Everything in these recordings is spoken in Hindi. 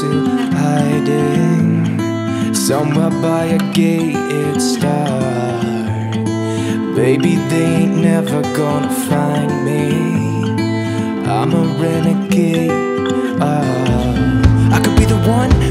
to hiding somewhere by a gated star. Baby, they ain't never gonna find me. I'm a renegade. Oh, I could be the one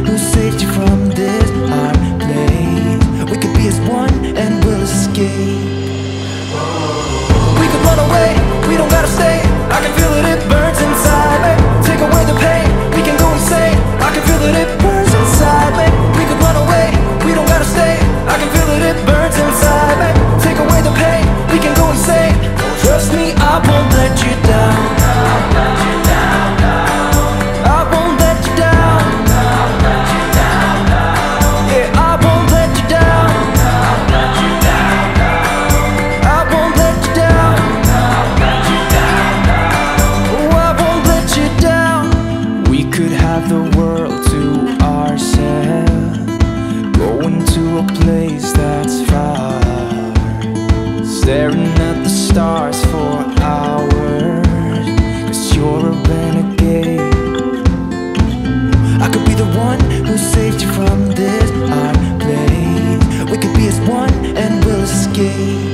one who saved you from this hard place. We could be as one and we'll escape.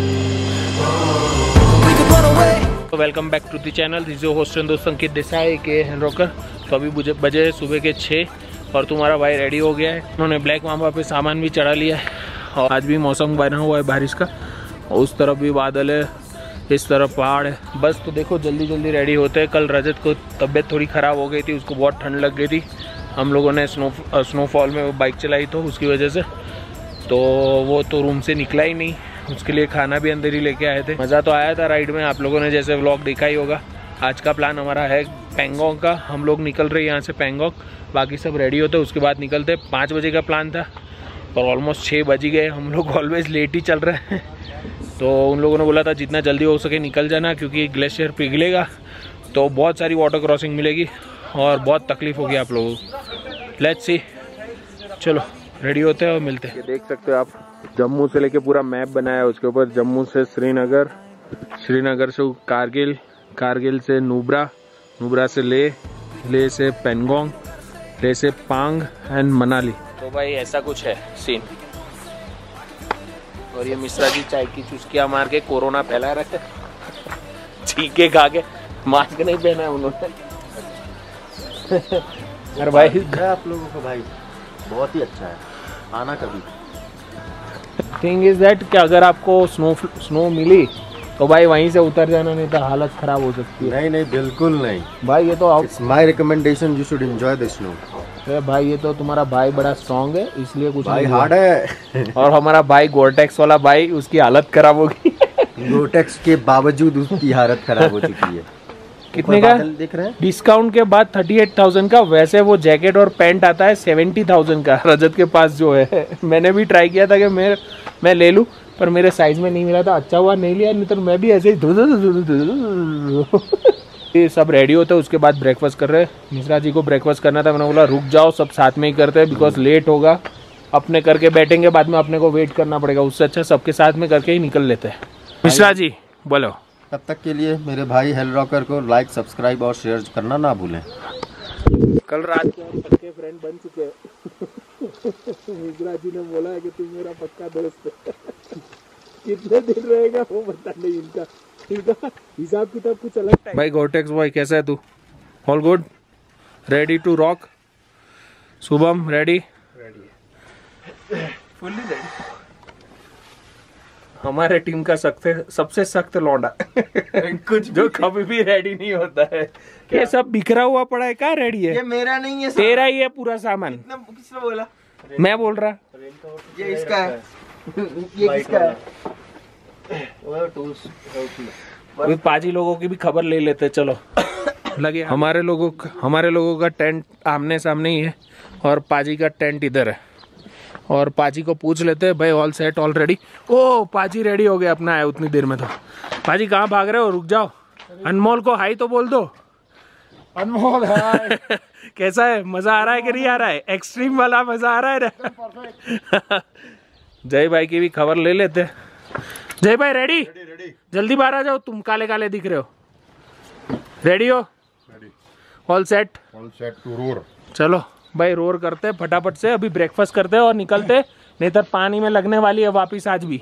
Welcome back to the channel this host दोस्त अंकित देसाई के हैंड रॉकर तो अभी मुझे बजे सुबह के छः और तुम्हारा भाई रेडी हो गया है। उन्होंने ब्लैक मामा पे सामान भी चढ़ा लिया है। और आज भी मौसम बना हुआ है बारिश का। और उस तरफ़ भी बादल है, इस तरफ़ पहाड़ है। बस तो देखो जल्दी जल्दी रेडी होते हैं। कल रजत को तबीयत थोड़ी ख़राब हो गई थी, उसको बहुत ठंड लग गई थी। हम लोगों ने स्नो स्नोफॉल में बाइक चलाई तो उसकी वजह से। तो वो तो रूम से निकला ही नहीं। उसके लिए खाना भी अंदर ही लेके आए थे। मज़ा तो आया था राइड में। आप लोगों ने जैसे व्लॉग देखा ही होगा। आज का प्लान हमारा है पेंगोंग का। हम लोग निकल रहे हैं यहाँ से पेंगोंग बाकी सब रेडी होते, उसके बाद निकलते। पाँच बजे का प्लान था पर ऑलमोस्ट छः बज ही गए। हम लोग ऑलवेज लेट ही चल रहे हैं। तो उन लोगों ने बोला था, जितना जल्दी हो सके निकल जाना, क्योंकि ग्लेशियर पिघलेगा। तो बहुत सारी वाटर क्रॉसिंग मिलेगी और बहुत तकलीफ़ होगी आप लोगों को। लेट्स सी चलो रेडी होते हैं और मिलते हैं। देख सकते हो आप जम्मू से लेके पूरा मैप बनाया है उसके ऊपर। जम्मू से श्रीनगर श्रीनगर से कारगिल कारगिल से नुब्रा नुब्रा से ले ले से पेंगोंग ले से पांग एंड मनाली। तो भाई ऐसा कुछ है सीन और ये मिश्रा जी चाय की चुस्कियाँ मार के कोरोना फैला रखे। छीके खा के मास्क नहीं पहना है उन्होंने। अरे भाई। है आप लोगों का भाई। बहुत ही अच्छा है। आना कभी। थिंग इज़ दैट कि अगर आपको स्नो स्नो मिली तो भाई वहीं से उतर जाना नहीं तो हालत खराब हो सकती है। नहीं नहीं बिल्कुल नहीं। भाई ये तो my recommendation you should enjoy the snow अरे भाई ये तो तुम्हारा भाई बड़ा स्ट्रांग है इसलिए कुछ भाई हार्ड है। और हमारा भाई गोरटेक्स वाला भाई उसकी हालत खराब होगी रोटेक्स के बावजूद उसकी हालत खराब हो चुकी है। कितने का? बादल दिख रहे हैं? डिस्काउंट के बाद थर्टी एट थाउज़ेंड का वैसे वो जैकेट और पैंट आता है सेवेंटी थाउज़ेंड का रजत के पास जो है। मैंने भी ट्राई किया था कि मैं मैं ले लूँ पर मेरे साइज़ में नहीं मिला था। अच्छा हुआ नहीं लिया नहीं तो मैं भी ऐसे ही ये सब रेडी होते हैं उसके बाद ब्रेकफास्ट कर रहे हैं। मिश्रा जी को ब्रेकफास्ट करना था मैंने बोला रुक जाओ सब साथ में ही करते हैं बिकॉज़ लेट होगा। अपने करके बैठेंगे बाद में अपने को वेट करना पड़ेगा। उससे अच्छा सबके साथ में करके ही निकल लेते हैं। मिश्रा जी बोलो। तब तक के लिए मेरे भाई हेल रॉकर को लाइक सब्सक्राइब और शेयर करना ना भूलें। कल रात के हम पक्के फ्रेंड बन चुके हैं। मिश्रा जी ने बोला है कि तू मेरा पक्का दोस्त है। कितने दिन रहेगा वो पता नहीं इनका। इनका हिसाब किताब कुछ अलग भाई गोटेक्स बॉय कैसा है तू? All good ready to rock Shubham ready ready fully ready हमारे टीम का सख्त सबसे सख्त लौंडा। कुछ जो कभी भी रेडी नहीं होता है। ये सब बिखरा हुआ पड़ा है क्या रेडी है? ये मेरा नहीं है तेरा ही है पूरा सामान। किसने बोला? मैं बोल रहा। ये इसका है। ये किसका है? वो टूल्स अभी पाजी लोगों की भी खबर ले लेते चलो। लगे हमारे लोगों हमारे लोगों का टेंट आमने सामने ही है और पाजी का टेंट इधर है। और पाजी को पूछ लेते हैं भाई ऑल सेट ऑलरेडी ओ पाजी रेडी हो गया अपना आया उतनी देर में तो। पाजी कहाँ भाग रहे हो? रुक जाओ। अनमोल को हाई तो बोल दो। अनमोल हाय। कैसा है? मज़ा आ रहा है कि नहीं आ रहा है? एक्सट्रीम वाला मज़ा आ रहा है ना? जय भाई की भी खबर ले लेते जय भाई रेडी जल्दी बाहर आ जाओ तुम काले काले दिख रहे हो। रेडी हो? All set all set to roar. चलो। भाई रोर करते फटाफट से अभी ब्रेकफास्ट करते और निकलते नहीं तो पानी में लगने वाली है वापिस आज भी।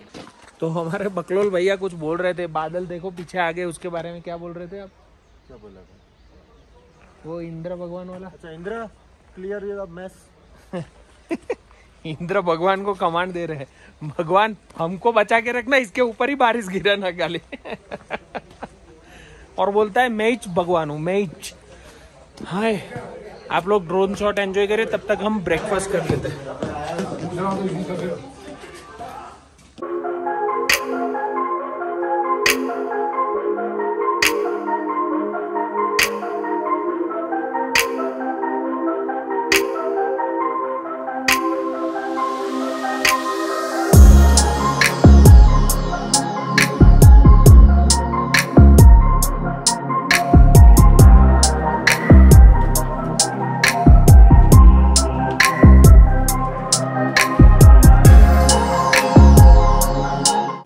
तो हमारे बकलोल भैया कुछ बोल रहे थे बादल देखो पीछे आगे उसके बारे में क्या बोल रहे थे आप? क्या बोला था? वो इंद्र भगवान वाला। अच्छा Indira clear your mess Indra भगवान को कमांड दे रहे हैं। भगवान हमको बचा के रखना इसके ऊपर ही बारिश गिरा ना गाले। और बोलता है मैच भगवान हूँ मैच हाय। आप लोग ड्रोन शॉट एंजॉय करें तब तक हम ब्रेकफास्ट कर लेते हैं।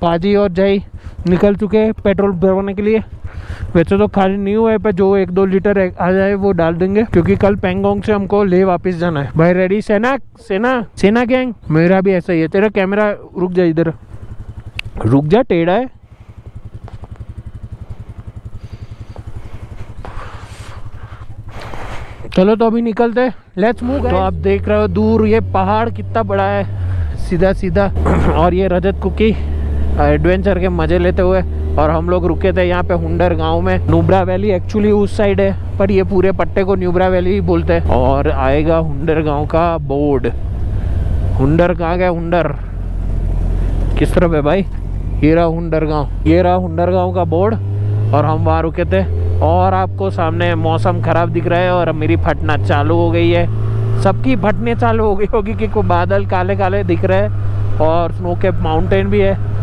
पाजी और जय निकल चुके हैं पेट्रोल भरवाने के लिए। वैसे तो खाली न्यू है पर जो एक दो लीटर आ जाए वो डाल देंगे, क्योंकि कल पेंगोंग से हमको ले वापस जाना है। भाई रेडी सेना सेना सेना गैंग मेरा भी ऐसा ही है। तेरा कैमरा रुक जा इधर। रुक जा, टेढ़ा है। चलो तो अभी निकलते लेट्स मूव तो आप देख रहे हो दूर, ये पहाड़ कितना बड़ा है। सीधा सीधा और ये रजत कुकी। एडवेंचर के मज़े लेते हुए और हम लोग रुके थे यहाँ पे हुंडर गाँव में। नुब्रा वैली एक्चुअली उस साइड है, पर ये पूरे पट्टे को न्यूब्रा वैली ही बोलते हैं। और आएगा हुंडर गाँव का बोर्ड हुंडर कहाँ गया हुंडर? किस तरफ़ है भाई? ये रहा हुंडर गाँव। ये रहा हुंडर गाँव का बोर्ड और हम वहाँ रुके थे। और आपको सामने मौसम खराब दिख रहा है और मेरी फटना चालू हो गई है। सबकी फटने चालू हो गई होगी कि बादल काले काले दिख रहे हैं और स्नो के माउंटेन भी है।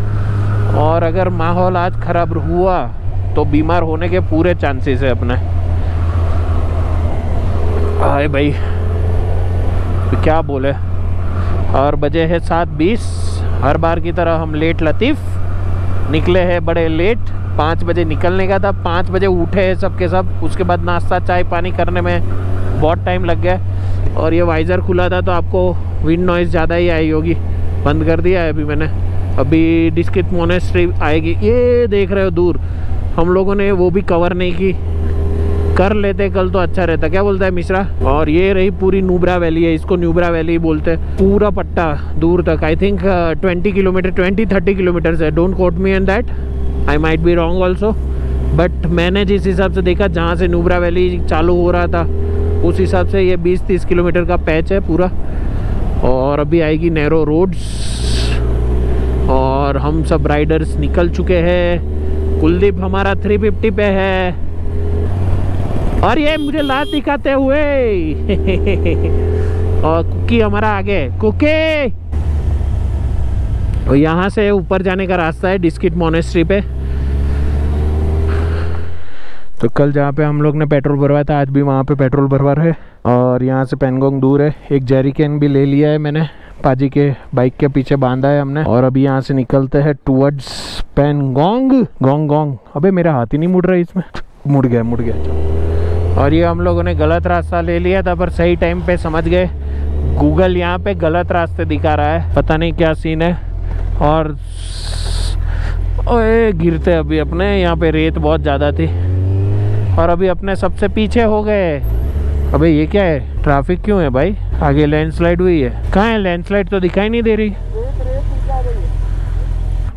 और अगर माहौल आज खराब हुआ तो बीमार होने के पूरे चांसेस है अपने। हाय भाई तो क्या बोले? और बजे है सात बीस, हर बार की तरह हम लेट लतीफ़, निकले हैं बड़े लेट, पाँच बजे निकलने का था, पाँच बजे उठे हैं सबके सब, उसके बाद नाश्ता, चाय पानी करने में बहुत टाइम लग गया। और ये वाइज़र खुला था तो आपको विंड नॉइज़ ज़्यादा ही आई होगी। बंद कर दिया है अभी मैंने। अभी डिस्किट मोनेस्ट्री आएगी। ये देख रहे हो दूर। हम लोगों ने वो भी कवर नहीं की। कर लेते, कल तो अच्छा रहता। क्या बोलता है मिश्रा? और ये रही पूरी नूबरा वैली है। इसको न्यूबरा वैली बोलते हैं। पूरा पट्टा दूर तक। I think twenty kilometre twenty thirty kilometre है। Don't quote me on that I might be wrong also but मैंने जिस हिसाब से देखा, जहाँ से नूबरा वैली चालू हो रहा था, उस हिसाब से ये बीस, तीस किलोमीटर का पैच है पूरा। और अभी आएगी नैरो रोड्स और हम सब राइडर्स निकल चुके हैं। कुलदीप हमारा 350 पे है। और ये मुझे लात दिखाते हुए। और कुकी हमारा आगे। कुकी! और यहाँ से ऊपर जाने का रास्ता है डिस्किट मोनेस्ट्री पे। तो कल जहाँ पे हम लोग ने पेट्रोल भरवाया था, आज भी वहाँ पे पेट्रोल भरवा रहे और यहाँ से पेनगोंग दूर है। एक जेरी भी ले लिया है मैंने। पाजी के बाइक के पीछे बांधा है हमने। और अभी यहाँ से निकलते हैं टूवर्ड्स पेनगोंग गोंग गोंग अबे, मेरा हाथ ही नहीं मुड़ रहा है इसमें। मुड़ गया मुड़ गया। और ये हम लोगों ने गलत रास्ता ले लिया था, पर सही टाइम पे समझ गए। गूगल यहाँ पे गलत रास्ते दिखा रहा है। पता नहीं क्या सीन है। और ओए, गिरते अभी अपने। यहाँ पे रेत बहुत ज़्यादा थी। और अभी अपने सबसे पीछे हो गए। अबे, ये क्या है? ट्रैफ़िक क्यों है भाई? आगे लैंडस्लाइड हुई है। कहाँ है? लैंडस्लाइड तो दिखाई नहीं दे रही।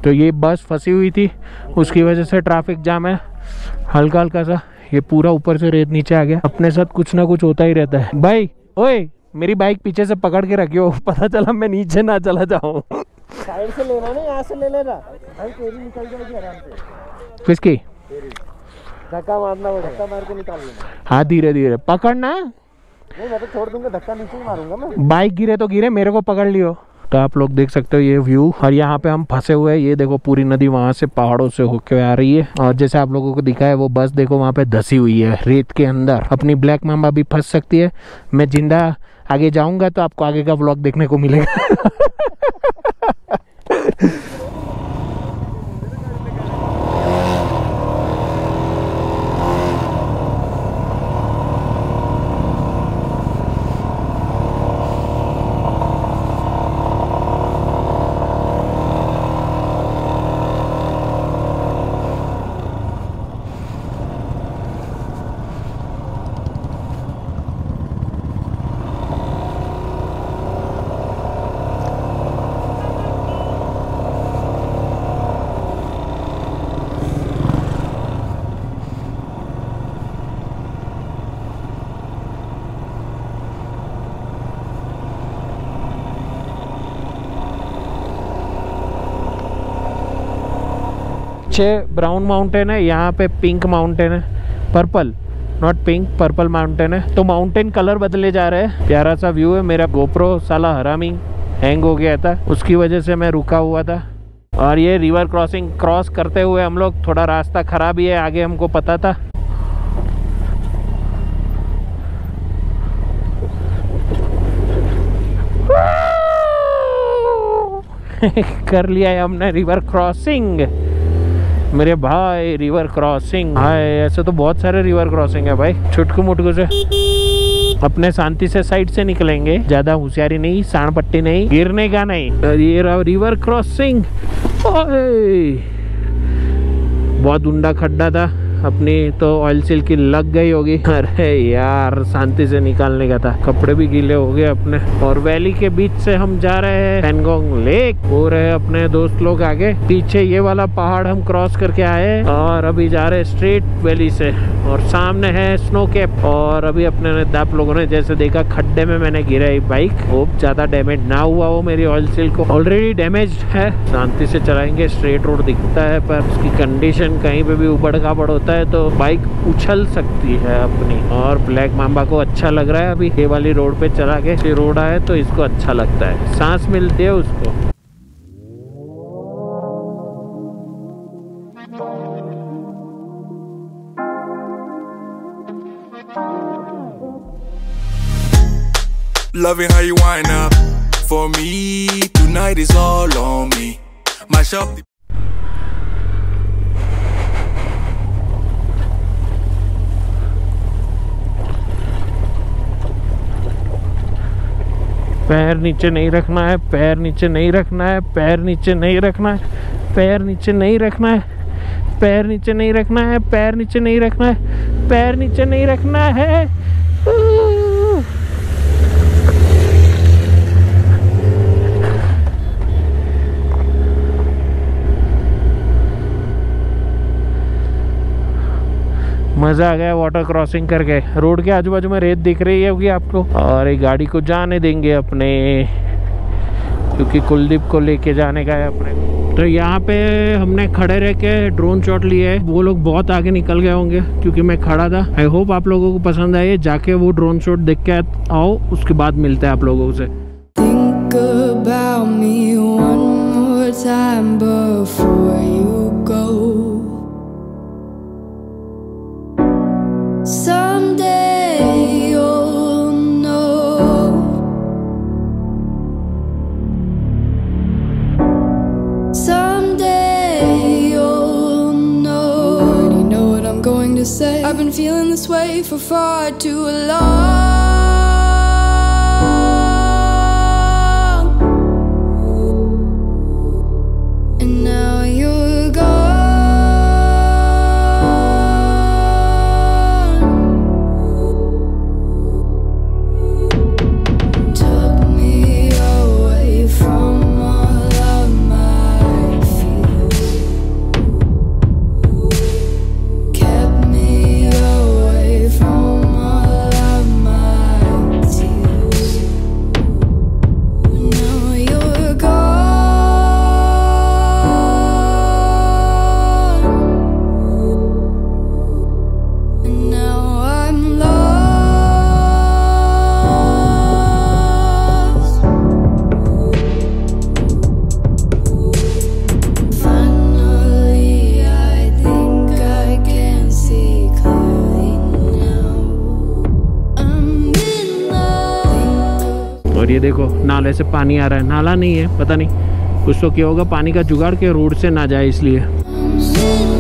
तो ये बस फंसी हुई थी। उसकी वजह से ट्रैफ़िक जाम है। हल्का हल्का सा। ये पूरा ऊपर से रेत नीचे आ गया। अपने साथ कुछ ना कुछ होता ही रहता है। भाई ओए मेरी बाइक पीछे से पकड़ के रखियो पता चला मैं नीचे ना चला जाऊँ। साइड से लेना ना यहाँ से ले लेना। भाई तेरी निकल जाएगी आराम से। किसकी? धक्का मारना धक्का मार के निकाल लेना। हाँ धीरे धीरे पकड़ना। नहीं, मैं तो छोड़ दूँगा, धक्का नीचे ही मारूँगा मैं बाइक गिरे तो गिरे, मेरे को पकड़ लियो। तो आप लोग देख सकते हो ये व्यू, और यहाँ पे हम फंसे हुए हैं। ये देखो पूरी नदी वहाँ से पहाड़ों से होके आ रही है। और जैसे आप लोगों को दिखा है वो बस देखो वहाँ पे धसी हुई है, रेत के अंदर। अपनी ब्लैक मामा भी फंस सकती है। मैं ज़िंदा आगे जाऊँगा तो आपको आगे का व्लॉग देखने को मिलेगा। पीछे ब्राउन माउंटेन है, यहाँ पे पिंक माउंटेन है। Purple not pink purple mountain है। तो माउंटेन कलर बदले जा रहे हैं। प्यारा सा व्यू है, मेरा गोप्रो साला हरामी हैंग हो गया था। उसकी वजह से मैं रुका हुआ था। और ये रिवर क्रॉसिंग क्रॉस करते हुए हम लोग, थोड़ा रास्ता खराब ही है, आगे हमको पता था। कर लिया है हमने रिवर क्रॉसिंग मेरे भाई रिवर क्रॉसिंग हाय, ऐसे तो बहुत सारे रिवर क्रॉसिंग है भाई। छुटकू मुटकू से। अपने शांति से साइड से निकलेंगे। ज़्यादा होशियारी नहीं, साण पट्टी नहीं, गिरने का नहीं। ये रिवर क्रॉसिंग बहुत उंडा खड्डा था। अपनी तो ऑयल सील की लग गई होगी। अरे यार, शांति से निकालने का था। कपड़े भी गीले हो गए अपने। और वैली के बीच से हम जा रहे हैं पेनगोंग लेक हो रहे अपने दोस्त लोग आगे। पीछे ये वाला पहाड़ हम क्रॉस करके आए और अभी जा रहे स्ट्रेट वैली से। और सामने है स्नो कैप और अभी अपने आप लोगों ने जैसे देखा, खड्डे में मैंने गिराई बाइक होप ज़्यादा डैमेज ना हुआ वो मेरी ऑयल सील को। ऑलरेडी डैमेज है। शांति से चलाएँगे स्ट्रेट रोड दिखता है, पर उसकी कंडीशन कहीं पे भी उबड़ खाबड़ होता है तो बाइक उछल सकती है अपनी और ब्लैक माम्बा को अच्छा लग रहा है अभी ये वाली रोड पे चला के रोड आए तो इसको अच्छा लगता है सांस मिलती है उसको Loving how you wind up for me. Tonight is all on me. My shop. पैर नीचे नहीं रखना है, पैर नीचे नहीं रखना है, पैर नीचे नहीं रखना है, पैर नीचे नहीं रखना है, पैर नीचे नहीं रखना है, पैर नीचे नहीं रखना है, पैर नीचे नहीं रखना है। मज़ा आ गया वाटर क्रॉसिंग करके। रोड के आजू बाजू में रेत दिख रही है होगी आपको। और एक गाड़ी को जाने देंगे अपने। क्योंकि कुलदीप को लेके जाने का है अपने। तो यहाँ पे हमने खड़े रह के ड्रोन शॉट लिए है। वो लोग बहुत आगे निकल गए होंगे, क्योंकि मैं खड़ा था। आई होप आप लोगों को पसंद आए जाके वो ड्रोन शॉट देख के आओ, उसके बाद मिलते हैं आप लोगों से। Think about me one more time before you to say. I've been feeling this way for far too long. देखो, नाले से पानी आ रहा है। नाला नहीं है, पता नहीं कुछ तो क्या होगा, पानी का जुगाड़ के रोड से ना जाए इसलिए।